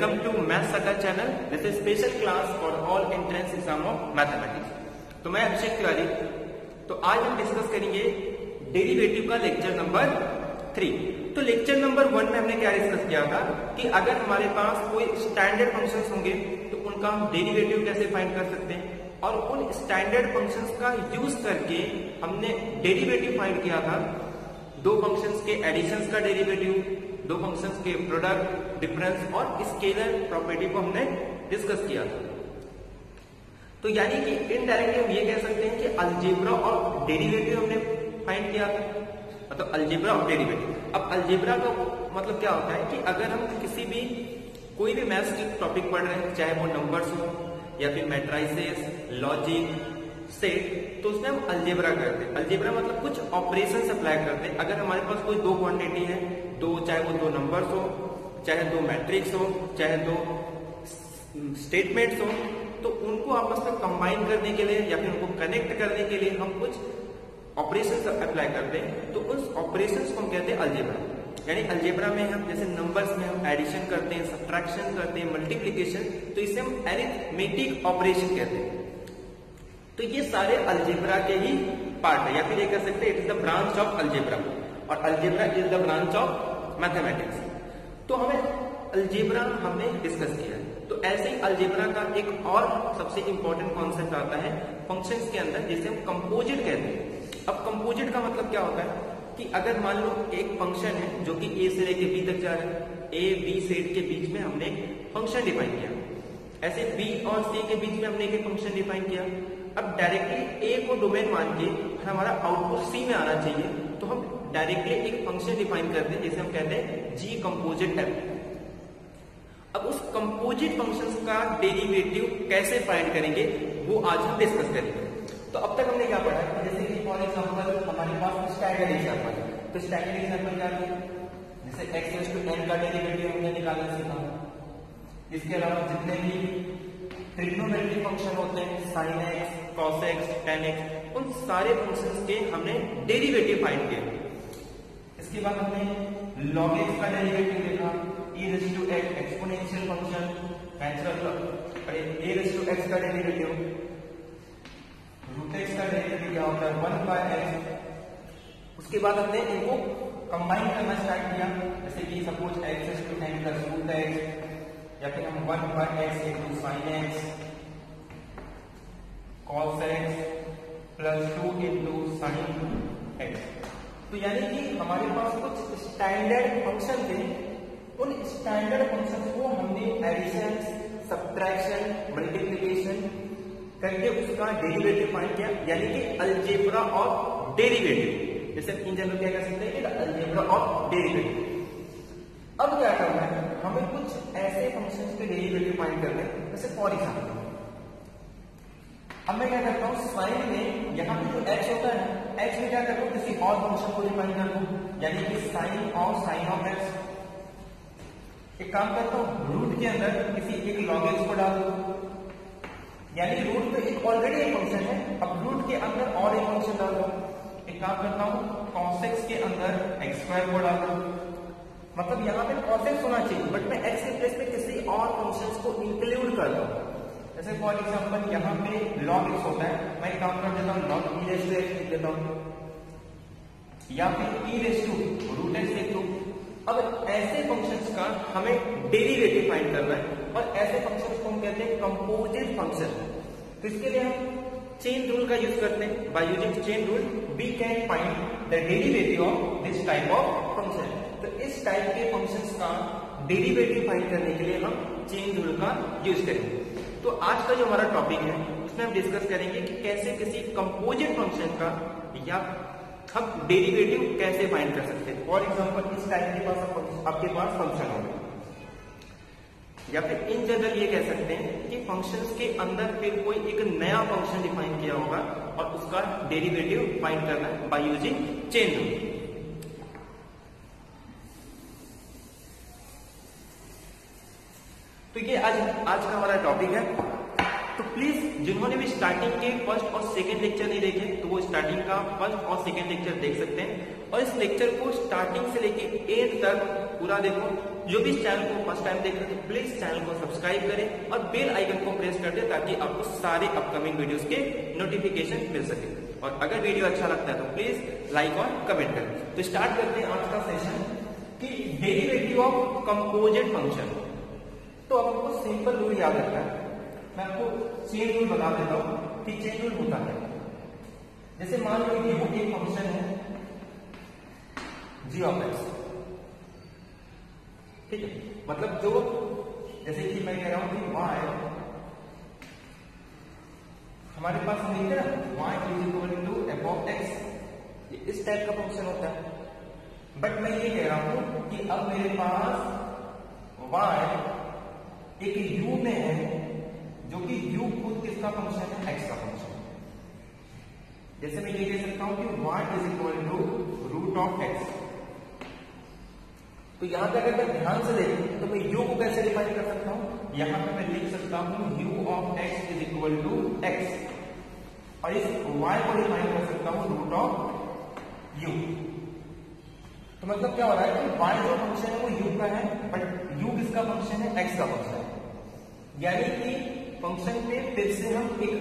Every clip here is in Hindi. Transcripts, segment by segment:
Welcome to Math Sata channel. This is special class for all entrance exam of mathematics. तो मैं अभिषेक तिवारी तो आज हम डिस्कस करेंगे डेरिवेटिव का लेक्चर नंबर थ्री तो लेक्चर नंबर वन में हमने क्या डिस्कस किया था कि अगर हमारे पास कोई स्टैंडर्ड फ़ंक्शंस होंगे तो उनका हम डेरिवेटिव कैसे फाइंड कर सकते हैं और उन स्टैंडर्ड फ़ंक्शंस का यूज़ करके हमने डेरिवेटिव फाइंड किया था दो फ़ंक्शंस के एडिशंस का डेरिवेटिव दो फ़ंक्शंस के प्रोडक्ट डिफरेंस और स्केलर प्रॉपर्टी को हमने डिस्कस किया था। तो यानी कि इनडायरेक्टली हम ये कह सकते हैं कि अल्जेब्रा और डेरिवेटिव हमने फाइंड किया था। मतलब अल्जेब्रा और डेरिवेटिव अब अल्जेब्रा का मतलब क्या होता है कि अगर हम किसी भी, कोई भी मैथ्स की टॉपिक पढ़ रहे हैं, चाहे वो नंबर्स हो या फिर मैट्राइसेस लॉजिक सेट तो उसमें हम अल्जेब्रा करते हैं। अल्जेब्रा मतलब कुछ ऑपरेशन अप्लाई करते हैं। अगर हमारे पास कोई दो क्वांटिटी है, दो चाहे वो दो नंबर्स हो, चाहे दो मैट्रिक्स हो, चाहे दो स्टेटमेंट्स हो तो उनको आपस में कंबाइन करने के लिए या फिर उनको कनेक्ट करने के लिए हम कुछ ऑपरेशन अप्लाई करते हैं। तो उस ऑपरेशन को हम कहते हैं अल्जेब्रा यानी अल्जेब्रा में हम जैसे नंबर्स में हम एडिशन करते हैं सब्ट्रैक्शन करते हैं मल्टीप्लीकेशन तो इसे हम एरिथमेटिक ऑपरेशन कहते हैं। तो ये सारे अल्जेब्रा के ही पार्ट है। या फिर ये कह सकते हैं it is the branch of algebra और algebra is the branch of mathematics तो हमें अल्जेब्रा हमने डिस्कस किया है। तो ऐसे ही अल्जेब्रा का एक और सबसे इंपॉर्टेंट कॉन्सेप्ट आता है फ़ंक्शंस के अंदर, जिसे हम कंपोजिट कहते हैं। अब कंपोजिट का मतलब क्या होता है? कि अगर मान लो एक फ़ंक्शन है, जो कि ए से लेके बी तक जा रहा है ए बी सेट के बीच में हमने फ़ंक्शन डिफाइन किया। ऐसे बी और सी के बीच में हमने एक फ़ंक्शन डिफाइन किया। अब डायरेक्टली ए को डोमेन मान के हमारा आउटपुट सी में आना चाहिए तो हम डायरेक्टली एक फ़ंक्शन डिफाइन करते हैं जैसे हम कहते हैं जी कंपोजिट एफ़ अब उस कंपोजिट फ़ंक्शंस का डेरिवेटिव कैसे फाइंड करेंगे, वो आज हम डिस्कस करेंगे। तो अब तक हमने क्या पढ़ा? है जैसे कि फॉर एग्जांपल हमारे पास स्टैंडर्ड एग्जांपल तो स्टैंडर्ड एग्जांपल क्या है? जैसे x टू n का डेरिवेटिव हमने निकालना सीखा इसके अलावा जितने भी ट्रिग्नोमेट्री फ़ंक्शन होते हैं sine x cos x tan x उन सारे फ़ंक्शंस के हमने डेरिवेटिव फाइंड किए। इसके बाद हमने लॉग एक्स का डेरिवेटिव देखा e raise to x exponential function natural a raise to x का डेरिवेटिव रूट एक्स का डेरिवेटिव क्या होता है? वन बाय एक्स उसके बाद हमने इनको कंबाइन करना स्टार्ट किया, जैसे कि suppose x to n plus root x या फिर हम one by x into sine x cos x plus two into sine x तो यानी कि हमारे पास कुछ स्टैंडर्ड फ़ंक्शन थे। उन स्टैंडर्ड फ़ंक्शन को हमने एडिशन सब्ट्रैक्शन मल्टीप्लीकेशन करके उसका डेरिवेटिव फाइंड किया। यानी कि अल्जेब्रा और डेरिवेटिव जैसे इन जनरल क्या कह सकते हैं? अल्जेब्रा और डेरिवेटिव अब क्या करना है? हमें कुछ ऐसे फ़ंक्शन के डेरिवेटिव फाइंड करने जैसे फॉर एग्ज़ाम्पल अब मैं क्या करता हूँ साइन में यहाँ पे जो एक्स होता है एक्स में क्या करता हूँ, किसी और फ़ंक्शन को डिफाइन कर दू यानी कि साइन और साइन ऑफ़ एक्स एक काम करता हूँ रूट के अंदर किसी एक लॉग एक्स को डाल दू। यानी रूट में एक ऑलरेडी एक फ़ंक्शन है, अब रूट के अंदर और एक फ़ंक्शन डाल दो। एक काम करता हूँ कॉस एक्स के अंदर एक्स स्क्वायर को डाल दो। मतलब यहाँ पे x होना चाहिए बट मैं एक्स के प्लेस पे किसी और फ़ंक्शन को इंक्लूड कर दूँ। जैसे फॉर एग्ज़ाम्पल यहाँ पे लॉग x होता है, मैं काम कर देता हूँ, log e raise to x लिख देता हूँ। या फिर e raise to root x लिख दूँ। अब ऐसे फ़ंक्शंस का हमें डेरिवेटिव फाइंड करना है, और ऐसे फ़ंक्शंस को हम कहते हैं कंपोजिट फ़ंक्शन तो इसके लिए हम चेन रूल का यूज़ करते हैं। By using chain rule we can find the derivative of this type of function तो इस टाइप के फ़ंक्शंस का डेरिवेटिव फाइंड करने के लिए हम चेन रूल का यूज़ करेंगे। तो आज का जो हमारा टॉपिक है, उसमें हम डिस्कस करेंगे कि कैसे किसी कंपोजिट फ़ंक्शन का या हम डेरिवेटिव कैसे फाइंड कर सकते हैं। फॉर एग्ज़ाम्पल इस टाइप के पास आपके पास फ़ंक्शन होगा। या फिर इन जनरल ये कह सकते हैं कि फ़ंक्शंस के अंदर फिर कोई एक नया फ़ंक्शन डिफाइन किया होगा और उसका डेरिवेटिव फाइंड करना बाय यूजिंग चेन रूल तो ये आज आज का हमारा टॉपिक है। तो प्लीज़ जिन्होंने भी स्टार्टिंग के फ़र्स्ट और सेकेंड लेक्चर नहीं देखे तो वो स्टार्टिंग का फ़र्स्ट और सेकेंड लेक्चर देख सकते हैं। और इस लेक्चर को स्टार्टिंग से लेके एंड तक पूरा देखो। जो भी इस चैनल को फ़र्स्ट टाइम देख रहे हैं तो प्लीज़ चैनल को सब्सक्राइब करें और बेल आइकन को प्रेस कर दें ताकि आपको सारे अपकमिंग वीडियोस के नोटिफिकेशन मिल सके। और अगर वीडियो अच्छा लगता है तो प्लीज़ लाइक और कमेंट करें। तो स्टार्ट करते हैं आज का सेशन कि डेरिवेटिव ऑफ़ कंपोजिट फ़ंक्शन तो अब आपको सिंपल रूल याद रखना है। मैं आपको चेन रूल बता देता हूँ कि चेन रूल होता है। जैसे मान लो कि एक फ़ंक्शन है जी ऑफ़ एक्स ठीक है? मतलब जो, जैसे कि मैं कह रहा हूँ कि वाई हमारे पास लिखते ना? Y is equal to f of x इस टाइप का फ़ंक्शन होता है। बट मैं ये कह रहा हूँ कि अब मेरे पास वाई एक यू में है, जो कि यू खुद किसका फ़ंक्शन है एक्स का फ़ंक्शन जैसे मैं ये कह सकता हूँ कि y is equal to root of x तो यहाँ तक अगर ध्यान से देखें तो मैं यू को कैसे डिफाइन कर सकता हूँ? यहाँ पर मैं लिख सकता हूँ u of x is equal to x और इस वाई को डिफाइन कर सकता हूँ रूट ऑफ़ यू तो मतलब क्या हो रहा है कि वाई जो फ़ंक्शन है वो यू का है बट यू किसका फ़ंक्शन है? एक्स का फ़ंक्शन यानी कि फ़ंक्शन पे फिर से हम एक,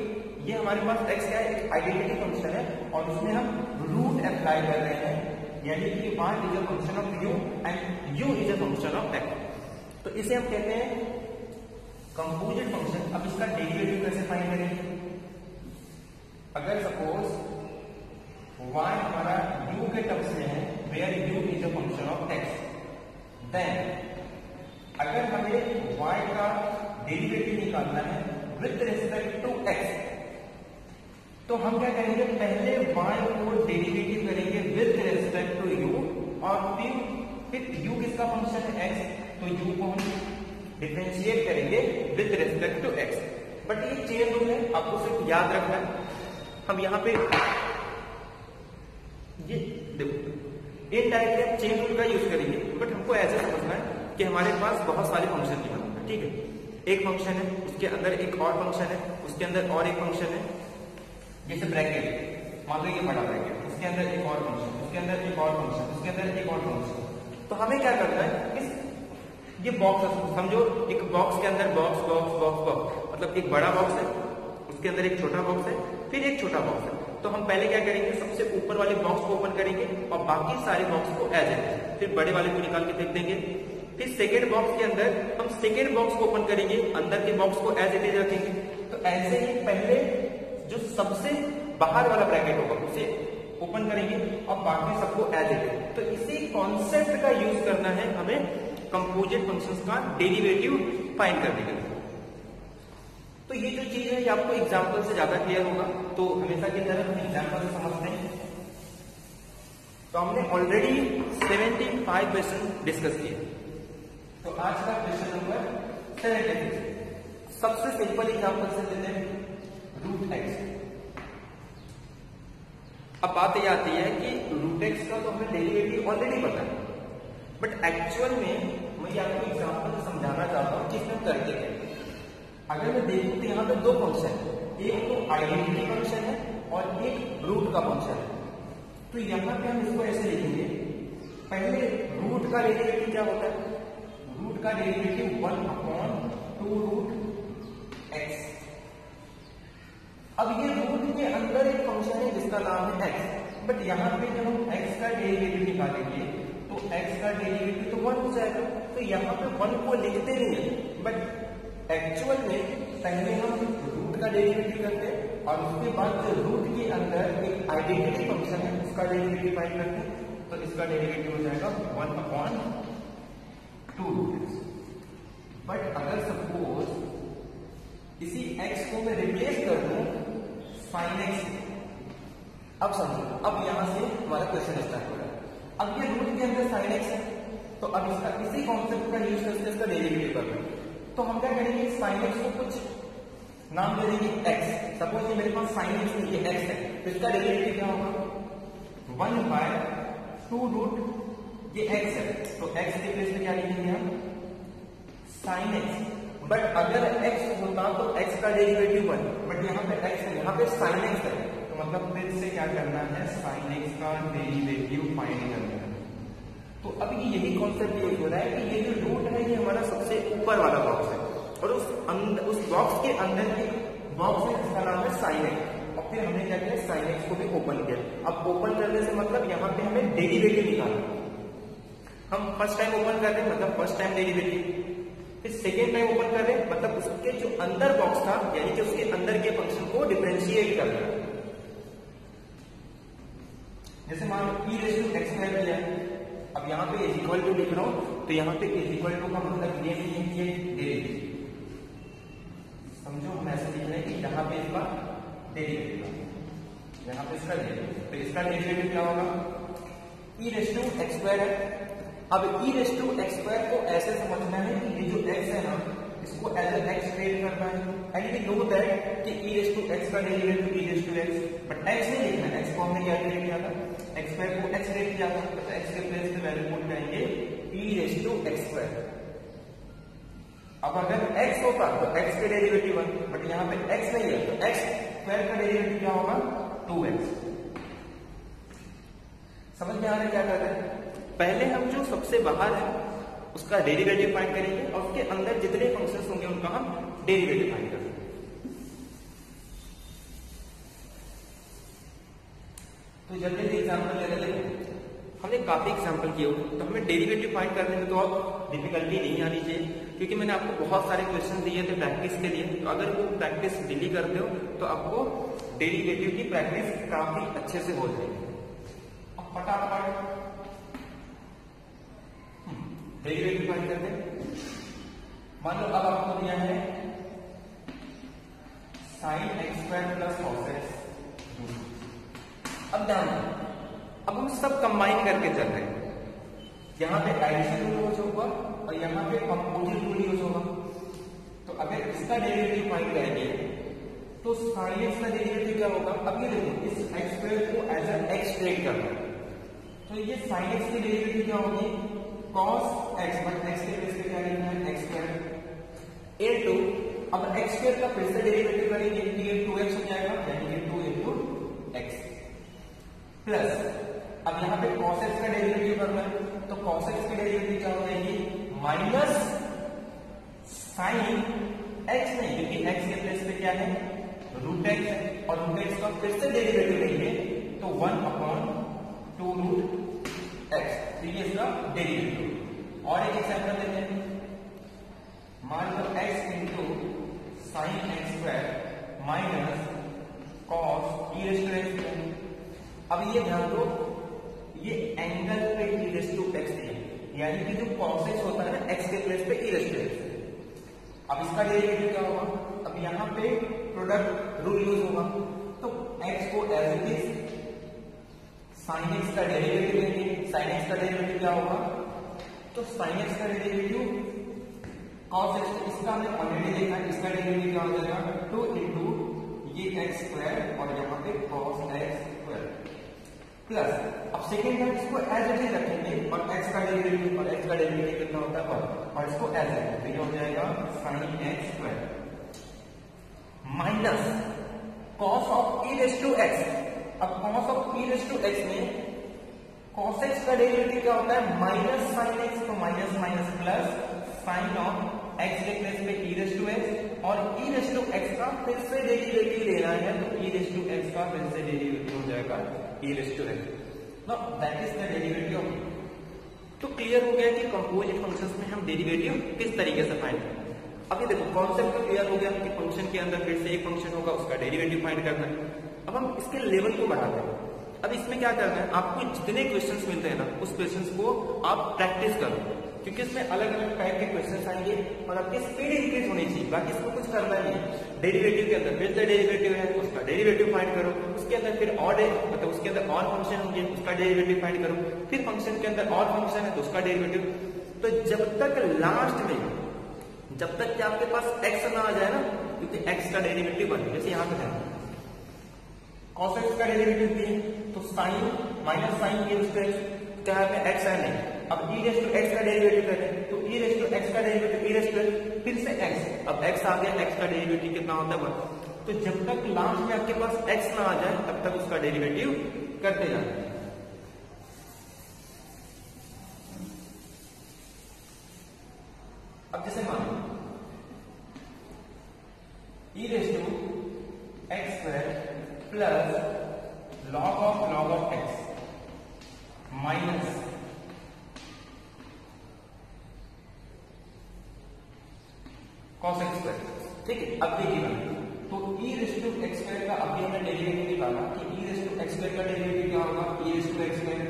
ये हमारे पास एक्स का एक आइडेंटिटी फ़ंक्शन है और उसमें हम रूट अप्लाई कर रहे हैं। यानी कि y is a function of u and u is a function of x तो इसे हम कहते हैं कंपोजिट फ़ंक्शन अब इसका डेरिवेटिव कैसे फाइंड करेंगे अगर सपोज़ y हमारा u के टर्म्स में है where u is a function of x then अगर हमें y का डेरिवेटिव निकालना है विथ रिस्पेक्ट टू एक्स तो हम क्या करेंगे? पहले y को डेरिवेटिव करेंगे विथ रेस्पेक्ट टू यू और फिर फिर यू किसका फ़ंक्शन है? एक्स तो u को हम डिफ्रेंशिएट करेंगे with respect to x but ये चेन रूल है, आपको सिर्फ़ याद रखना है। हम यहाँ पे, ये देखो इन डायरेक्टली आप चेन रूल का यूज़ करेंगे बट हमको ऐसे समझना है कि हमारे पास बहुत सारे फ़ंक्शन निकलते ठीक है? एक फ़ंक्शन है, उसके अंदर एक और फ़ंक्शन है, उसके अंदर और एक फ़ंक्शन है। जैसे ब्रैकेट मान लो ये बड़ा ब्रैकेट उसके अंदर एक और फ़ंक्शन उसके अंदर एक और फ़ंक्शन उसके अंदर एक और फ़ंक्शन तो हमें क्या करना है? इस, ये बॉक्स समझो, एक बॉक्स के अंदर बॉक्स बॉक्स बॉक्स बॉक्स मतलब एक बड़ा बॉक्स है, उसके अंदर एक छोटा बॉक्स है, फिर एक छोटा बॉक्स है। तो हम पहले क्या करेंगे? सबसे ऊपर वाले बॉक्स को ओपन करेंगे और बाकी सारे बॉक्स को एज है फिर बड़े वाले को निकाल के देख देंगे। फिर सेकेंड बॉक्स के अंदर हम सेकेंड बॉक्स को ओपन करेंगे, अंदर के बॉक्स को एज इट इज़ रखेंगे। तो ऐसे ही पहले जो सबसे बाहर वाला ब्रैकेट होगा, उसे ओपन करेंगे और बाकी सबको एज इट तो इसी कॉन्सेप्ट का यूज़ करना है हमें कंपोजिट फ़ंक्शंस का डेरिवेटिव फाइंड करने के लिए। तो ये जो चीज़ है, ये आपको एग्ज़ाम्पल से ज़्यादा क्लियर होगा। तो हमेशा की तरह हम एग्ज़ाम्पल समझते हैं। तो हमने ऑलरेडी 75 क्वेश्चन डिस्कस किए तो आज का क्वेश्चन नंबर 76 सबसे सिंपल एग्ज़ाम्पल से लेते हैं रूट एक्स अब बात यह आती है कि रूट एक्स का तो हमें डेरिवेटिव ऑलरेडी पता है। बट एक्चुअल में मैं आपको एग्जांपल से समझाना चाहता हूँ कि इसमें करते क्या अगर मैं देखूँ तो यहाँ पे दो फ़ंक्शन है। एक तो आइडेंटिटी फ़ंक्शन है और एक रूट का फ़ंक्शन है। तो यहाँ पे हम इसको ऐसे लिखेंगे। पहले रूट का डेरिवेटिव क्या होता है? का derivative one upon two root x अब ये रूट के अंदर एक फ़ंक्शन है जिसका नाम है एक्स बट यहाँ पे जब हम एक्स का डेरिवेटिव निकालेंगे तो एक्स का डेरिवेटिव तो वन हो जाएगा. तो यहाँ पे वन को लिखते नहीं है. बट एक्चुअल में पहले हम रूट का डेरिवेटिव करते हैं और उसके बाद रूट के अंदर एक आइडेंटिटी फ़ंक्शन है, उसका डेरिवेटिव फाइंड करते हैं. तो इसका डेरिवेटिव हो जाएगा one upon two root but अगर सपोज़ इसी x को मैं रिप्लेस कर दूँ साइन एक्स अब समझो, अब यहाँ से हमारा क्वेश्चन स्टार्ट हो रहा है। अब ये रूट के अंदर साइन एक्स है तो अब इसका इसी कॉन्सेप्ट का यूज़ करके इसका डेरिवेटिव कर रहे तो हम क्या करेंगे? साइन एक्स को कुछ नाम दे देंगे एक्स सपोज़ ये मेरे पास साइन एक्स नहीं है एक्स है तो इसका डेरिवेटिव क्या होगा? वन बाय टू रूट ये एक्स है। तो एक्स के प्लेस में क्या लिखेंगे हम? साइन एक्स बट अगर x होता तो x का डेरिवेटिव वन बट यहाँ पे x है यहाँ पे साइन x है। तो मतलब फिर से क्या करना है? साइन x का डेरिवेटिव फाइंड करना है। तो अब यही कॉन्सेप्ट यूज़ हो रहा है कि ये जो रूट है, ये हमारा सबसे ऊपर वाला बॉक्स है। और उस अंदर उस बॉक्स के अंदर की बॉक्स है जिसका नाम है साइन एक्स और फिर हमने क्या किया? साइन एक्स को भी ओपन किया। अब ओपन करने से मतलब यहाँ पे हमें डेरिवेटिव निकालना हम फ़र्स्ट टाइम ओपन कर रहे हैं मतलब फ़र्स्ट टाइम डेरिवेटिव फिर सेकेंड टाइम ओपन कर रहे हैं मतलब उसके जो अंदर बॉक्स था, यानी कि उसके अंदर के फ़ंक्शन को डिफ्रेंशिएट कर रहा है। जैसे मान लो ई टू एक्स किया है। अब यहाँ पे इज़ इक्वल टू लिख रहा हूँ तो यहाँ पे इज़ इक्वल टू का मतलब ये नहीं है कि डेरिवेटिव समझो, हम ऐसे लिख रहे हैं कि यहाँ पे इसका डेरिवेटिव यहाँ पे इसका डेरिवेटिव तो इसका डेरिवेटिव क्या होगा? ई टू एक्स स्क्वायर है। अब e raise to x square को ऐसे समझना है कि ये जो एक्स है ना, इसको एज ए एक्स ट्रेड करना है। एंड वी नो दैट कि ई रेस टू एक्स का derivative e raise to x but x नहीं लिखना है। एक्स को हमने क्या ट्रेड किया था? एक्स स्क्वायर को एक्स ट्रेड किया था। तो एक्स के प्लेस पे वैल्यू पुट करेंगे e raise to x square अब अगर x होता तो x के डेरिवेटिव वन बट यहाँ पे x नहीं है तो x स्क्वायर का डेरिवेटिव क्या होगा? 2x समझ में आ रहा है क्या कर रहे हैं? पहले हम जो सबसे बाहर है, उसका डेरिवेटिव फाइंड करेंगे और उसके अंदर जितने फ़ंक्शंस होंगे, उनका हम डेरिवेटिव फाइंड करेंगे तो जल्दी जल्दी एग्ज़ाम्पल ले लेते हमने काफ़ी एग्ज़ाम्पल किए तो हमें डेरिवेटिव फाइंड करने में तो अब डिफिकल्टी नहीं आनी चाहिए, क्योंकि मैंने आपको बहुत सारे क्वेश्चन दिए थे प्रैक्टिस के लिए। तो अगर वो प्रैक्टिस डेली करते हो तो आपको डेरिवेटिव की प्रैक्टिस काफ़ी अच्छे से हो जाएगी। अब फटाफट डेरिवेटिव फाइंड करते मान लो अब आपको दिया है sine x square plus cos x अब ध्यान अब हम सब कंबाइन करके चल रहे हैं। यहाँ पे एडिशन रूल यूज़ होगा और यहाँ पे कंपोजिट रूल यूज़ होगा। तो अगर इसका डेरिवेटिव फाइंड करेंगे तो साइन एक्स का डेरिवेटिव क्या होगा? अब ये देखो, इस एक्स स्क्वायर को एज अ एक्स ट्रेड करना तो ये साइन एक्स की डेरिवेटिव क्या होगी? कॉस एक्स बट एक्स के प्लेस पे क्या लिखना है एक्स स्क्वायर ए टू अब एक्स स्क्वायर का फिर से डेरिवेटिव करेंगे तो ये टू एक्स हो जाएगा यानी कि टू इंटू एक्स प्लस अब यहाँ पे cos x का डेरिवेटिव करना है तो cos x की डेरिवेटिव क्या हो जाएगी? माइनस साइन x नहीं, क्योंकि x के प्लेस पे क्या है? रूट एक्स है, और रूट एक्स का फिर से डेरिवेटिव लेंगे तो one upon two root x तो ये इसका डेरिवेटिव और एक एग्ज़ाम्पल लेते हैं। मान लो x into sine x square minus cos e raise अब ये ध्यान दो, ये एंगल पे ई रेस टू एक्स है। यानी कि जो कॉस एक्स होता है ना एक्स के प्लेस पे ई रेस टू एक्स अब इसका डेरिवेटिव क्या होगा? अब यहाँ पे प्रोडक्ट रूल यूज़ होगा। तो एक्स को as it is sine x का डेरिवेटिव लेंगे साइन एक्स का डेरिवेटिव क्या होगा? तो साइन एक्स का डेरिवेटिव कॉस एक्स इसका हमने ऑलरेडी देखा इसका डेरिवेटिव क्या हो जाएगा? टू इंटू ये एक्स स्क्वायर और यहाँ पे कॉस एक्स स्क्वायर प्लस अब सेकेंड टाइम इसको एज इट इज़ रखेंगे और एक्स का डेरिवेटिव और एक्स का डेरिवेटिव कितना होता है? वन और इसको एज इट ये हो जाएगा sine x square minus cos of e raise to x अब cos of e raise to x में कॉस एक्स का डेरिवेटिव क्या होता है? माइनस साइन एक्स तो minus minus plus sine of x place पे ई रेस टू एक्स और ई रेस टू एक्स का फिर से डेरिवेटिव लेना है तो ई रेस टू एक्स का फिर से डेरिवेटिव हो जाएगा e raised to x. Now, that is the derivative. of तो क्लियर हो गया कि कंपोजिट फ़ंक्शंस में हम डेरिवेटिव किस तरीके से फाइंड करें? अभी देखो कॉन्सेप्ट तो क्लियर हो गया कि फ़ंक्शन के अंदर फिर से एक फ़ंक्शन होगा, उसका डेरिवेटिव फाइंड करना है। अब हम इसके लेवल को बढ़ाते हैं। अब इसमें क्या करना है? आपको जितने क्वेश्चंस मिलते हैं ना, उस क्वेश्चंस को आप प्रैक्टिस करो। क्योंकि इसमें अलग अलग टाइप के क्वेश्चन आएँगे, और आपकी स्पीड इंक्रीज होनी चाहिए। बाकी इसको कुछ करना नहीं डेरिवेटिव के अंदर फिर से डेरिवेटिव है, उसका डेरिवेटिव फाइंड करो। उसके अंदर फिर और मतलब उसके अंदर और फ़ंक्शन होंगे, उसका डेरिवेटिव फाइंड करो। फिर फ़ंक्शन के अंदर और फ़ंक्शन है तो उसका डेरिवेटिव तो जब तक लास्ट में, जब तक कि आपके पास एक्स ना आ जाए ना, क्योंकि एक्स का डेरिवेटिव बन जैसे यहाँ पे है। कॉस एक्स का डेरिवेटिव दिए तो साइन माइनस साइन के उसके क्या है एक्स है नहीं। अब ई रेस टू एक्स का डेरिवेटिव करें तो ई रेस टू एक्स का डेरिवेटिव ई रेस टू फिर से एक्स अब एक्स आ गया एक्स का डेरिवेटिव कितना होता है वन तो जब तक लास्ट में आपके पास एक्स ना आ जाए, तब तक उसका डेरिवेटिव करते जाए अब जैसे मान लो e raise to x square plus log of log of x minus cos x square ठीक है, अब देखिए मैंने तो e raise to x square का अभी हमने डेरिवेटिव निकाला कि e raise to x square का डेरिवेटिव क्या होगा? E raise to x square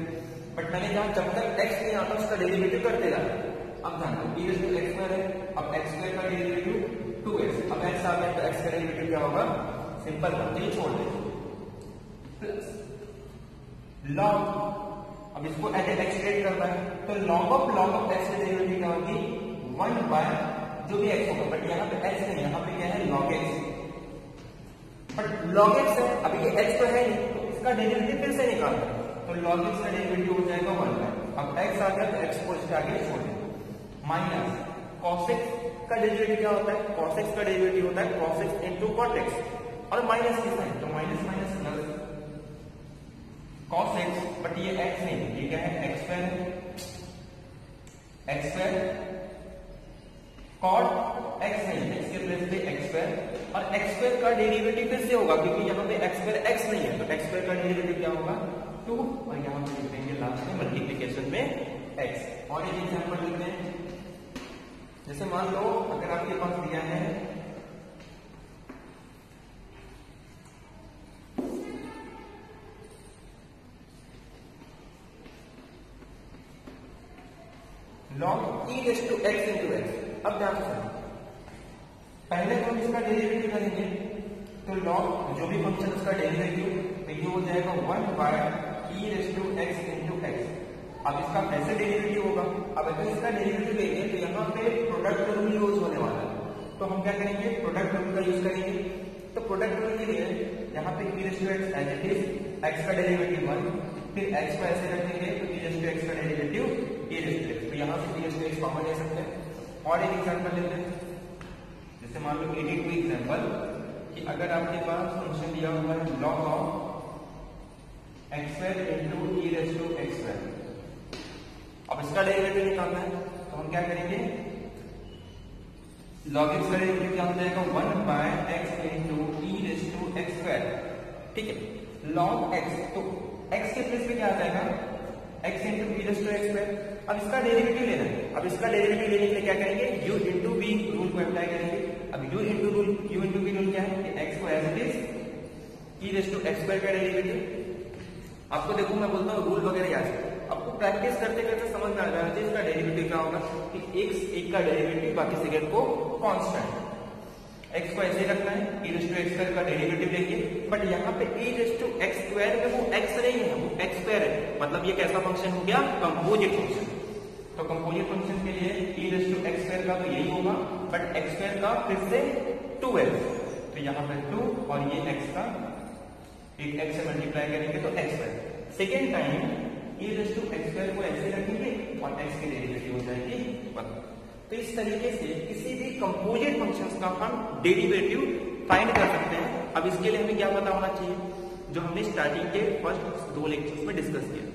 but मैंने कहा, जब तक एक्स नहीं आता, उसका डेरिवेटिव करते जाना अब ध्यान दो e raise to x square है, अब एक्स स्क्वायर का डेरिवेटिव टू एक्स अब एक्स आ गया तो एक्स का डेरिवेटिव क्या होगा? सिंपल बात ये छोड़ दे प्लस लॉग अब इसको एज एक्सट्रेट करना है तो log of log of x का डेरिवेटिव क्या होगी? वन बाय जो भी एक्स होगा बट यहाँ पे एक्स नहीं, यहाँ पे क्या है? Log x but log x है अभी ये एक्स तो है नहीं तो इसका डेरिवेटिव फिर से निकालना तो लॉग एक्स का डेरिवेटिव हो जाएगा वन बाय अब एक्स आ गया तो एक्स को इसके आगे छोड़ दें। माइनस cos x का डेरिवेटिव क्या होता है? cos x का डेरिवेटिव होता है, cos x into cot x और माइनस की साइन तो माइनस cos x बट ये x नहीं, ये क्या है? X स्क्वायर है। X स्क्वायर cot x नहीं x के प्लेस पे x स्क्वायर और x स्क्वायर का डेरिवेटिव फिर से होगा, क्योंकि यहाँ पे x स्क्वायर x नहीं है। तो x स्क्वायर का डेरिवेटिव क्या होगा? 2 और यहाँ पे लिख देंगे लास्ट में मल्टीप्लिकेशन में x और एक एग्जांपल लिखते हैं। जैसे मान लो, अगर आपके पास दिया है log e raise to x into x अब ध्यान से सुनो। पहले तो हम इसका डेरिवेटिव करेंगे तो लॉग जो भी फ़ंक्शन उसका डेरिवेटिव तो ये हो जाएगा one by e raise to x into x अब इसका कैसे डेरिवेटिव होगा। अब अगर इसका डेरिवेटिव लेंगे तो यहाँ पे प्रोडक्ट रूल यूज़ होने वाला है। तो हम क्या करेंगे? प्रोडक्ट रूल का यूज़ करेंगे। तो प्रोडक्ट रूल के लिए यहाँ पे e raise to x as it is x का डेरिवेटिव वन फिर एक्स को ऐसे रखेंगे तो ई रेस टू एक्स का डेरिवेटिव ई रेस टू यहाँ से रेस टू एक्स कॉमन ले सकते हैं। और एक एग्ज़ाम्पल लेते हैं। जैसे मान लो एटी टू एग्ज़ाम्पल कि अगर आपके पास फ़ंक्शन दिया हुआ है log of x square into e raise to x अब इसका डेरिवेटिव निकालना है तो हम क्या करेंगे? लॉग एक्स का डेरिवेटिव क्या हो? जाएगा one by x into e raise to x ठीक है? लॉग एक्स तो एक्स के प्लेस पे क्या आ जाएगा? X into e raise to x square अब इसका डेरिवेटिव लेना है? अब इसका डेरिवेटिव लेने के लिए क्या करेंगे? U इंटू बी रूल को अप्लाई करेंगे। अब u into rule u into B rule क्या है? कि x को as it is e raise to x square का डेरिवेटिव आपको देखो, मैं बोलता हूँ रूल वगैरह याद आपको प्रैक्टिस करते करते समझ में आ जाना चाहिए इसका डेरिवेटिव क्या होगा? कि x एक का डेरिवेटिव बाकी सेकंड को कांस्टेंट x को ऐसे रखना है e रेस टू एक्स का डेरिवेटिव लेंगे बट यहाँ पे e raise to x square में वो x नहीं है, वो x स्क्वायर है। मतलब ये कैसा फ़ंक्शन हो गया? कंपोजिट फ़ंक्शन तो कंपोजिट फ़ंक्शन के लिए e raise to x square का तो यही होगा बट एक्स स्क्वायर का फिर से टू एक्स तो यहाँ पे टू और ये x का, एक x से मल्टीप्लाई करेंगे तो x square second time e raise to x square को ऐसे रखेंगे और x की डेरिवेटिव हो जाएगी वन तो इस तरीके से किसी भी कंपोजिट फ़ंक्शंस का हम डेरिवेटिव फाइंड कर सकते हैं। अब इसके लिए हमें क्या पता होना चाहिए? जो हमने स्टार्टिंग के फ़र्स्ट दो लेक्चर्स में डिस्कस किया।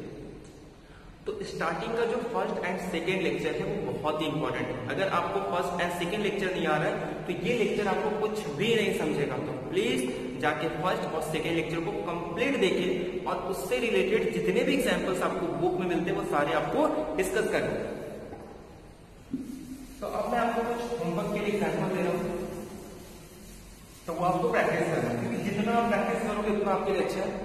तो स्टार्टिंग का जो फ़र्स्ट एंड सेकेंड लेक्चर है, वो बहुत ही इंपॉर्टेंट है। अगर आपको फ़र्स्ट एंड सेकेंड लेक्चर नहीं आ रहा है तो ये लेक्चर आपको कुछ भी नहीं समझेगा। तो प्लीज़ जाके फ़र्स्ट और सेकेंड लेक्चर को कंप्लीट देखिए और उससे रिलेटेड जितने भी एग्जाम्पल्स आपको बुक में मिलते हैं, वो सारे आपको डिस्कस करने तो अब मैं आपको कुछ होमवर्क के लिए एग्ज़ाम्पल दे रहा हूँ। तो वो आपको प्रैक्टिस करना क्योंकि जितना आप प्रैक्टिस करोगे, उतना आपके लिए अच्छा है।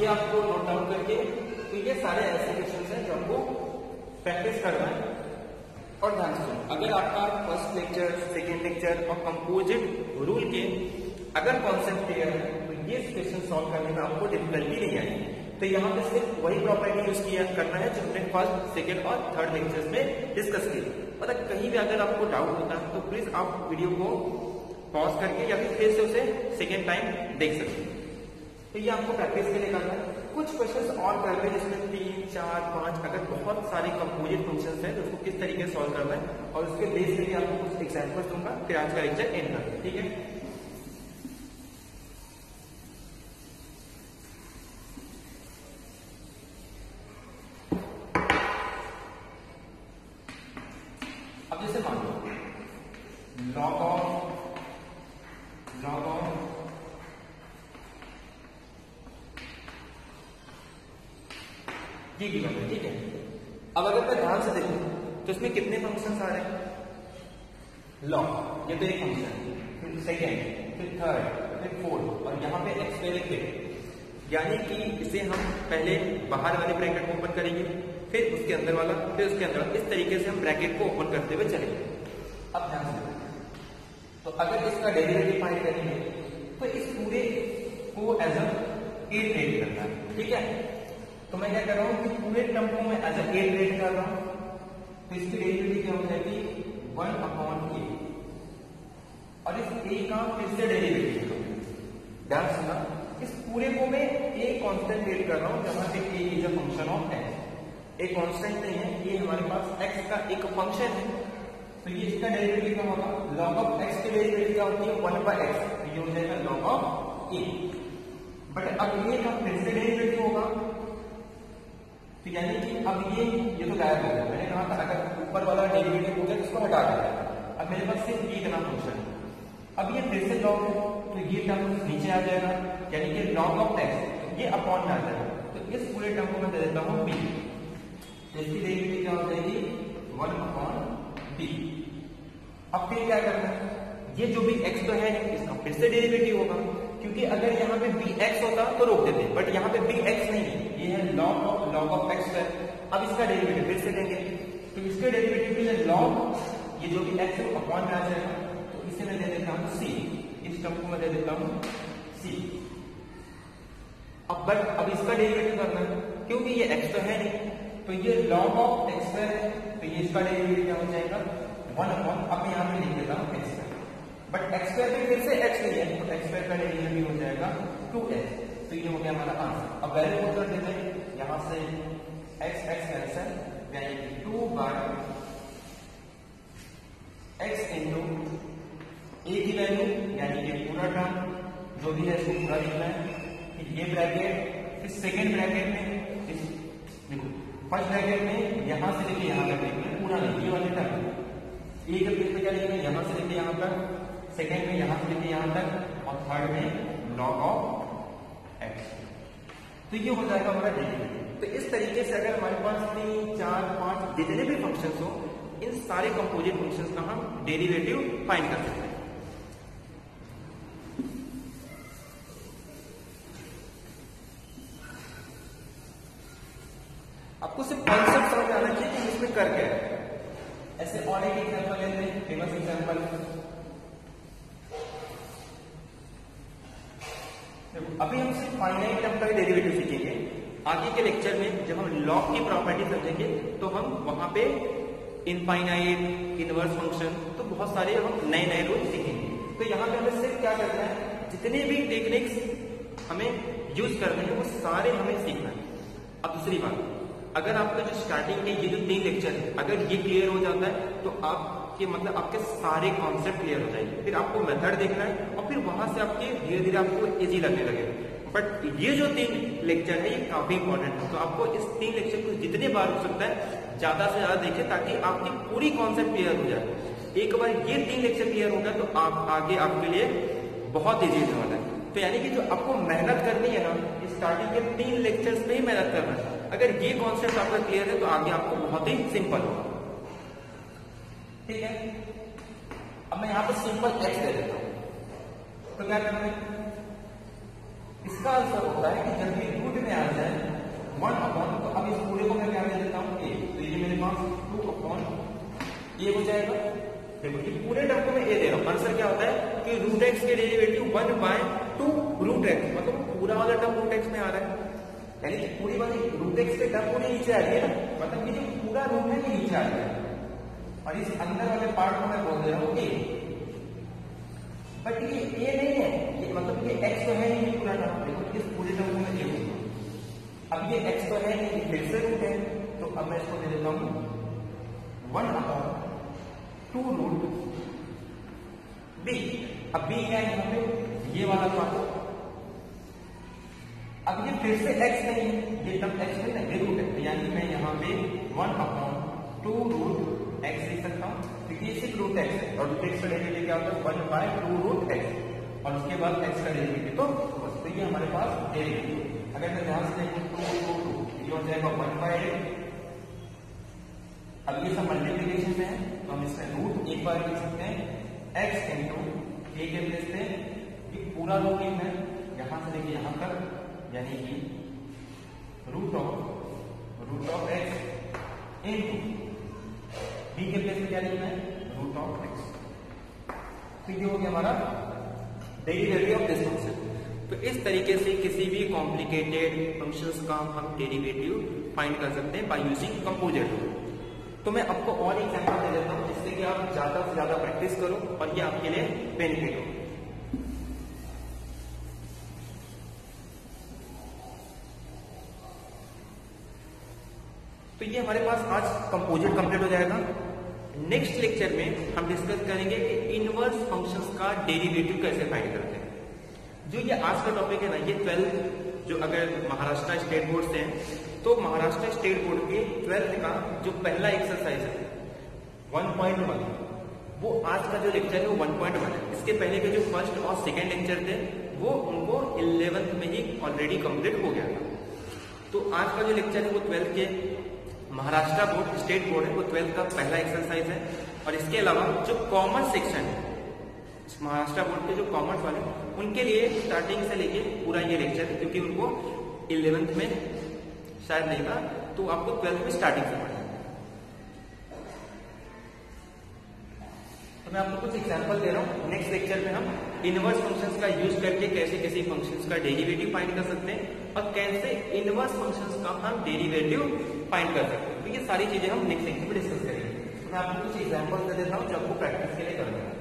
ये आपको नोट डाउन करके तो ये सारे ऐसे क्वेश्चन हैं जो आपको प्रैक्टिस करना है और ध्यान से अगर आपका फ़र्स्ट लेक्चर सेकेंड लेक्चर और कंपोजिट रूल के अगर कॉन्सेप्ट क्लियर है तो ये क्वेश्चन सॉल्व करने में आपको डिफिकल्टी नहीं आएगी। तो यहाँ पे सिर्फ़ वही प्रॉपर्टी यूज़ किया, करना है जो हमने फ़र्स्ट सेकेंड और थर्ड लेक्चर्स में डिस्कस की। मतलब कहीं भी अगर आपको डाउट होता है तो प्लीज़ आप वीडियो को पॉज करके या फिर फिर से उसे सेकेंड टाइम देख सकते हैं। तो ये आपको प्रैक्टिस के लिए करना है। कुछ क्वेश्चंस और कर हैं, जिसमें तीन, चार, पाँच, अगर बहुत सारे कंपोजिट फ़ंक्शन है तो उसको किस तरीके से सॉल्व करना है, और उसके बेस पे भी आपको कुछ एग्जाम्पल्स दूँगा, फिर आज का लेक्चर एंड कर ठीक है? है ठीक है। अब अगर मैं ध्यान से देखूँ तो इसमें कितने फ़ंक्शन आ रहे हैं? लॉग ये तो एक फ़ंक्शन फिर सेकेंड फिर थर्ड फिर फोर्थ और यहाँ पे एक्स एक्सपेरिमेंट यानी कि इसे हम पहले बाहर वाले ब्रैकेट को ओपन करेंगे, फिर उसके अंदर वाला, फिर उसके अंदर इस तरीके से हम ब्रैकेट को ओपन करते हुए चलेंगे। अब ध्यान से तो अगर इसका डेरिवेटिव फाइंड करेंगे तो इस पूरे को एज अ करना है। ठीक है? तो मैं क्या कर रहा हूँ कि पूरे टर्म को मैं एज ए रेट कर रहा हूँ। तो इसकी डेरिवेटिव क्या हो जाएगी? वन अपॉन ए और इस ए का फिर से डेरिवेटिव ध्यान सुना इस पूरे को मैं ए कांस्टेंट रेट कर रहा हूँ, जहाँ पे a is a function of x a constant नहीं है, ये हमारे पास एक्स का एक फ़ंक्शन है। तो ये इसका डेरिवेटिव क्या होगा? लॉग ऑफ़ एक्स की डेरिवेटिव क्या होती है? वन बाय एक्स ये हो जाएगा लॉग ऑफ़ ए बट अब ये का फिर से डेरिवेटिव होगा। तो यानी कि अब ये ये तो गायब हो गया। मैंने कहा था, अगर ऊपर वाला डेरिवेटिव हो गया तो इसको हटा दिया अब मेरे पास सिर्फ़ ये इतना फ़ंक्शन है। अब ये फिर से लॉग है तो ये टर्म नीचे आ जाएगा। यानी कि लॉग ऑफ़ एक्स ये अपॉन में आ जाएगा। तो इस पूरे टर्म को मैं दे देता हूँ बी तो इसकी डेरिवेटिव क्या हो जाएगी? वन अपॉन बी अब फिर क्या करना है? ये जो भी एक्स तो है, इसका फिर से डेरिवेटिव होगा। क्योंकि अगर यहाँ पे बी एक्स होता तो रोक देते। बट यहाँ पे बी एक्स नहीं है। ये है log of log of x square अब इसका डेरिवेटिव फिर से लेंगे तो इसके डेरिवेटिव के लिए लॉग ये जो भी एक्स अपॉन में आ जाएगा। तो इसे मैं दे देता हूँ सी इस टर्म को मैं दे देता हूँ सी अब बट, अब इसका डेरिवेटिव करना क्योंकि ये एक्स तो है नहीं तो ये लॉग ऑफ़ एक्स स्क्वायर है तो ये इसका डेरिवेटिव क्या हो जाएगा? वन अपॉन अब यहाँ पे लिख देता हूँ एक्स बट एक्स स्क्वायर में फिर से एक्स नहीं है तो एक्स स्क्वायर का डेरिवेटिव हो जाएगा टू एक्स तो ये हो गया हमारा आंसर अब वैल्यू कर देते हैं। यहाँ से एक्स एक्स कैंसल यानी कि two by x into a की वैल्यू यानी कि पूरा टर्म जो भी है इसको पूरा लिखना है। ये ब्रैकेट फिर सेकेंड ब्रैकेट में इस देखो फ़र्स्ट ब्रैकेट में यहाँ से लेके यहाँ तक लिखना है, पूरा ये वाले टर्म ए के प्लेस पे क्या लिखना है, यहाँ से लेके यहाँ तक सेकेंड में यहाँ से लेके यहाँ तक, और थर्ड में लॉग ऑफ़ तो ये हो जाएगा हमारा डेरिवेटिव तो इस तरीके से अगर हमारे पास तीन, चार, पाँच जितने भी फ़ंक्शन हो, इन सारे कंपोजिट फ़ंक्शन का हम डेरिवेटिव फाइंड कर सकते हैं। आपको सिर्फ़ कॉन्सेप्ट समझ आना चाहिए कि इसमें कर क्या है। ऐसे और एक एग्ज़ाम्पल लेते हैं फ़ेमस एग्ज़ाम्पल अभी हम सिर्फ़ फाइनाइट टर्म का डेरिवेटिव सीखेंगे। आगे के लेक्चर में जब हम लॉग की प्रॉपर्टी समझेंगे तो हम वहाँ पे इनफाइनाइट इनवर्स फ़ंक्शन तो बहुत सारे हम नए नए रूल सीखेंगे। तो यहाँ पे हमें सिर्फ़ क्या करना है, जितने भी टेक्निक्स हमें यूज़ करने हैं, वो सारे हमें सीखना है। अब दूसरी बात, अगर आपका जो स्टार्टिंग के ये जो तीन लेक्चर है, अगर ये क्लियर हो जाता है तो आप कि मतलब आपके सारे कॉन्सेप्ट क्लियर हो जाएँगे। फिर आपको मेथड देखना है और फिर वहाँ से आपके धीरे धीरे आपको इजी लगने लगेगा। बट ये जो तीन लेक्चर है, ये काफ़ी इंपॉर्टेंट है। तो आपको इस तीन लेक्चर को जितने बार हो सकता है, ज़्यादा से ज़्यादा देखें ताकि आपकी पूरी कॉन्सेप्ट क्लियर हो जाए। एक बार ये तीन लेक्चर क्लियर हो गया तो आप आगे आपके लिए बहुत ईजी होने वाला है। तो यानी कि जो आपको मेहनत करनी है ना स्टार्टिंग के तीन लेक्चर्स में ही मेहनत करना है। अगर ये कॉन्सेप्ट आपका क्लियर है तो आगे आपको बहुत ही सिंपल होगा। ठीक है? अब मैं यहाँ पर सिंपल एक्स दे देता हूँ। तो क्या करना है? इसका आंसर होता है कि जब भी रूट में आ जाए वन अपॉन तो अब इस पूरे को मैं क्या दे देता हूँ? ए तो ये मेरे पास टू अपॉन ये हो जाएगा। देखो ये पूरे टर्म को मैं ए दे रहा हूँ। आंसर क्या होता है? कि रूट एक्स के derivative one by two root x मतलब पूरा वाला टर्म रूट एक्स में आ रहा है। यानी कि पूरी वाली रूट एक्स के टर्म पूरी नीचे आ रही है ना? मतलब कि जो पूरा रूट है नीचे आ रहा है। और इस अंदर वाले पार्ट को मैं बोल दे रहा हूँ ए बट ये ए नहीं है. ये मतलब ये एक्स तो है नहीं पूरा टर्म देखो, इस पूरे टर्म को मैं ए अब ये एक्स तो है नहीं फिर से रूट है तो अब मैं इसको दे देता हूँ one upon two root B अब बी क्या है यहाँ ये वाला पार्ट अब ये फिर से एक्स नहीं है, ये टर्म एक्स नहीं है रूट है। यानी मैं यहाँ पे one upon two root x लिख सकता हूँ क्योंकि ये सिर्फ़ रूट एक्स है और रूट एक्स का डेरिवेटिव क्या होता है? One by two root x और उसके बाद एक्स का डेरिवेटिव तो तो ये हमारे पास डेरिवेटिव अगर मैं ध्यान से देखूँ टू टू टू ये हो जाएगा वन बाय अब ये सब मल्टीप्लीकेशन में है तो हम इसमें रूट एक बार लिख सकते हैं. एक्स इंटू ए के प्लेस पे ये पूरा रूट इन है. यहाँ से लेके यहाँ तक, यानी कि root of root of x into B के प्लेस पे क्या लिखना है? रूट ऑफ़ एक्स तो ये हो गया हमारा डेरिवेटिव ऑफ़ दिस फ़ंक्शन तो इस तरीके से किसी भी कॉम्प्लिकेटेड फ़ंक्शंस का हम डेरिवेटिव फाइंड कर सकते हैं बाय यूजिंग कंपोजिट तो मैं आपको और एग्ज़ाम्पल दे देता हूँ जिससे कि आप ज़्यादा से ज़्यादा प्रैक्टिस करो और ये आपके लिए बेनिफिट हो। तो ये हमारे पास आज कंपोजिट कंप्लीट हो जाएगा। नेक्स्ट लेक्चर में हम डिस्कस करेंगे कि इनवर्स फ़ंक्शंस का डेरिवेटिव कैसे फाइंड करते हैं। जो ये आज का टॉपिक है ना, ये ट्वेल्थ जो अगर महाराष्ट्र स्टेट बोर्ड से है तो महाराष्ट्र स्टेट बोर्ड के ट्वेल्थ का जो पहला एक्सरसाइज है 1.1 वो आज का जो लेक्चर है वो 1.1 है। इसके पहले के जो फ़र्स्ट और सेकेंड लेक्चर थे, वो उनको इलेवेंथ में ही ऑलरेडी कंप्लीट हो गया था। तो आज का जो लेक्चर है वो ट्वेल्थ के महाराष्ट्र बोर्ड, स्टेट बोर्ड है, वो ट्वेल्थ का पहला एक्सरसाइज है। और इसके अलावा जो कॉमर्स सेक्शन है, महाराष्ट्र बोर्ड के जो कॉमर्स वाले, उनके लिए स्टार्टिंग से लेके पूरा ये लेक्चर है, क्योंकि उनको इलेवेंथ में शायद नहीं था तो आपको ट्वेल्थ में स्टार्टिंग से पढ़ना तो मैं आपको कुछ एग्जांपल दे रहा हूँ। नेक्स्ट लेक्चर में हम इनवर्स फ़ंक्शंस का यूज़ करके कैसे कैसे फ़ंक्शंस का डेरिवेटिव फाइंड कर सकते हैं। और कैसे इनवर्स फ़ंक्शंस का हम डेरिवेटिव फाइंड कर सकते हैं? तो ये सारी चीज़ें हम नेक्स्ट सेक्शन में डिस्कस करेंगे। मैं आपको कुछ एग्ज़ाम्पल दे देता हूँ जो आपको प्रैक्टिस के लिए करना है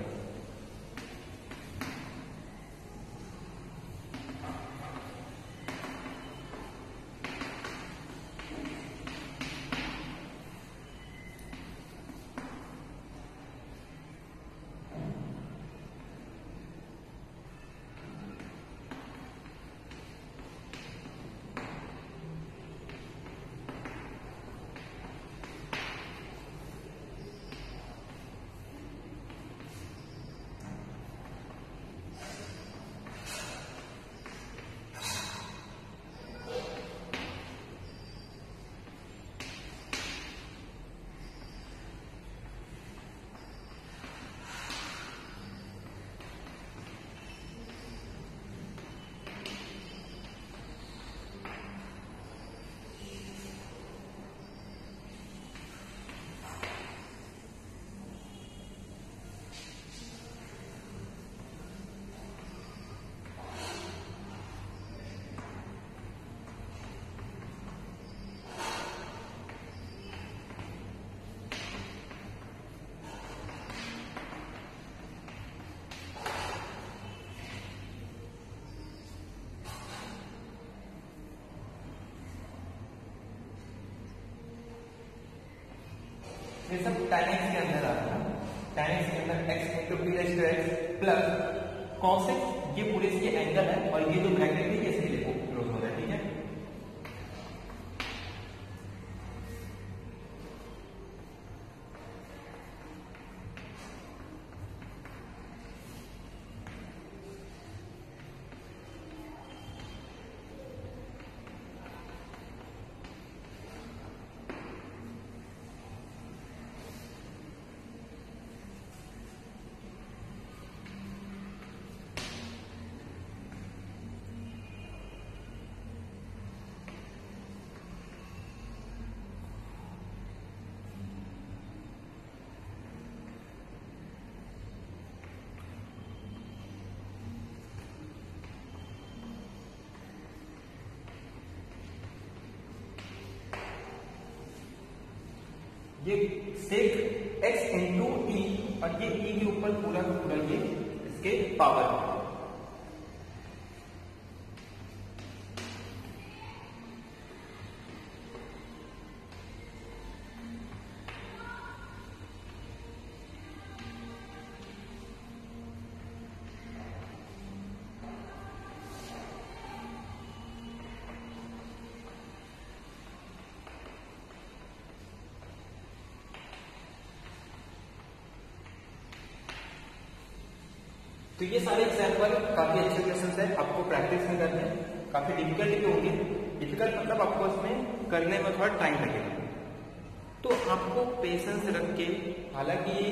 ये सब x के अंदर आता है x के अंदर x into P H two x plus x ये पूरे इसके एंगल है और ये जो ब्रैकेट है, ये इसके लिए क्लोज हो रहा है, ठीक है? ये सेक एक्स इंटू ई और ये ई के ऊपर पूरा पूरा ये इसके पावर तो ये सारे एग्ज़ाम्पल काफ़ी अच्छे क्वेश्चन है, आपको प्रैक्टिस में करने काफ़ी डिफ़िकल्ट भी होंगे। डिफ़िकल्ट मतलब आपको इसमें करने में थोड़ा टाइम लगेगा। तो आपको पेशेंस रख के, हालाँकि ये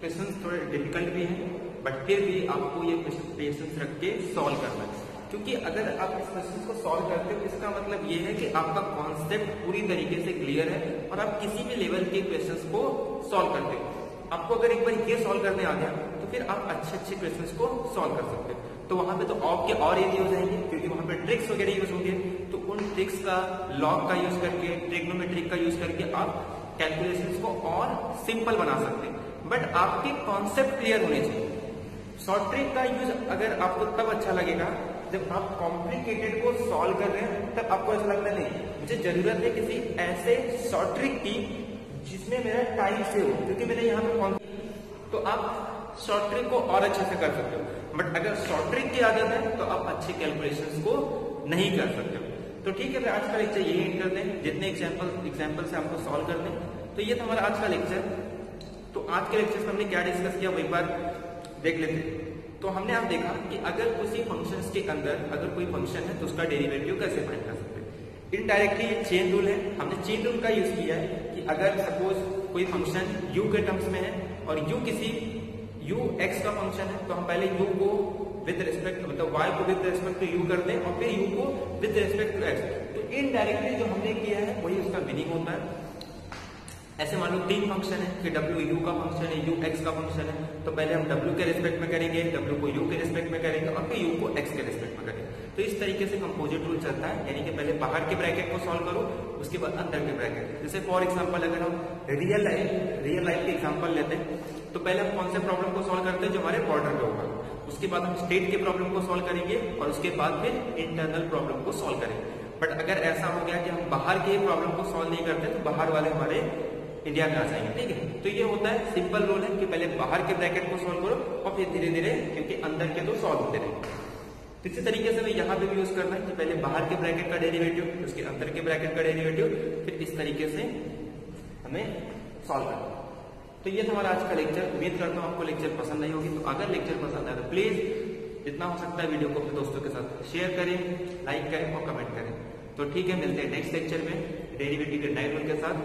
क्वेश्चन थोड़े डिफ़िकल्ट भी हैं बट फिर भी आपको ये पेशेंस रख के सॉल्व करना है। क्योंकि अगर आप इस क्वेश्चन को सॉल्व करते हो, इसका मतलब ये है कि आपका कॉन्सेप्ट पूरी तरीके से क्लियर है और आप किसी भी लेवल के क्वेश्चन को सॉल्व करते हो। आपको अगर एक बार ये सॉल्व करने आ गया फिर आप अच्छे अच्छे क्वेश्चंस को सॉल्व कर सकते हो। तो वहाँ पे तो ऑफ़ के और इजी हो जाएँगे क्योंकि वहाँ पे ट्रिक्स वगैरह यूज़ होंगे। तो उन ट्रिक्स का लॉग का यूज़ करके ट्रिग्नोमेट्रिक का यूज़ करके आप कैलकुलेशन को और सिंपल बना सकते हैं। बट आपके कॉन्सेप्ट क्लियर होने चाहिए। शॉर्ट ट्रिक का यूज़ अगर आपको तब अच्छा लगेगा, जब आप कॉम्प्लिकेटेड को सॉल्व कर रहे हैं, तब आपको ऐसा लगता नहीं, मुझे ज़रूरत है किसी ऐसे शॉर्ट ट्रिक की, जिसमें मेरा टाइम से हो, क्योंकि मैंने यहाँ पे तो आप ट्रिक को और अच्छे से कर सकते हो। बट अगर ट्रिक की आदत है तो आप अच्छे कैलकुलेशन को नहीं कर सकते तो ठीक है आज का लेक्चर यही एंड कर दें जितने एग्ज़ाम्पल एग्ज़ाम्पल से आपको सॉल्व कर दें तो ये था हमारा आज का लेक्चर तो आज के लेक्चर में हमने क्या डिस्कस किया, वही बार देख लेते हैं। तो हमने आप देखा कि अगर उसी फ़ंक्शन के अंदर अगर कोई फ़ंक्शन है तो उसका डेरिवेटिव कैसे फाइंड कर सकते हैं। इनडायरेक्टली ये चेन रूल है। हमने चेन रूल का यूज़ किया है कि अगर सपोज़ कोई फ़ंक्शन u के टर्म्स में है और u किसी u x का फ़ंक्शन है तो हम पहले u को विद रिस्पेक्ट मतलब y को विद रिस्पेक्ट टू u कर दें और फिर u को विद रिस्पेक्ट टू x तो इनडायरेक्टली जो हमने किया है, वही उसका मीनिंग होता है। ऐसे मान लो तीन फ़ंक्शन है कि w u का फ़ंक्शन है, u x का फ़ंक्शन है तो पहले हम w के रिस्पेक्ट में करेंगे, w को u के रिस्पेक्ट में करेंगे और फिर u को x के रिस्पेक्ट में करेंगे। तो इस तरीके से कंपोजिट रूल चलता है, यानी कि पहले बाहर के ब्रैकेट को सॉल्व करो, उसके बाद अंदर के ब्रैकेट जैसे फॉर एग्ज़ाम्पल अगर हम रियल लाइफ रियल लाइफ के एग्ज़ाम्पल लेते हैं। तो पहले हम कौन से प्रॉब्लम को सॉल्व करते हैं जो हमारे बॉर्डर पे होगा। उसके बाद हम स्टेट के प्रॉब्लम को सॉल्व करेंगे और उसके बाद फिर इंटरनल प्रॉब्लम को सॉल्व करेंगे। बट अगर ऐसा हो गया कि हम बाहर के प्रॉब्लम को सॉल्व नहीं करते तो बाहर वाले हमारे इंडिया में आ जाएँगे, ठीक है? तो ये होता है सिंपल रूल है कि पहले बाहर के ब्रैकेट को सॉल्व करो और फिर धीरे धीरे क्योंकि अंदर के तो सॉल्व होते रहे। इसी तरीके से मैं यहाँ पे भी यूज़ करना है कि पहले बाहर के ब्रैकेट का डेरिवेटिव उसके अंदर के ब्रैकेट का डेरिवेटिव फिर इस तरीके से हमें सॉल्व करना तो ये था हमारा आज का लेक्चर उम्मीद करता हूँ आपको लेक्चर पसंद नहीं होगी. तो अगर लेक्चर पसंद आए तो प्लीज़ जितना हो सकता है वीडियो को अपने दोस्तों के साथ शेयर करें लाइक करें और कमेंट करें. तो ठीक है, मिलते हैं नेक्स्ट लेक्चर में. डेरिवेटिव के रूल के साथ.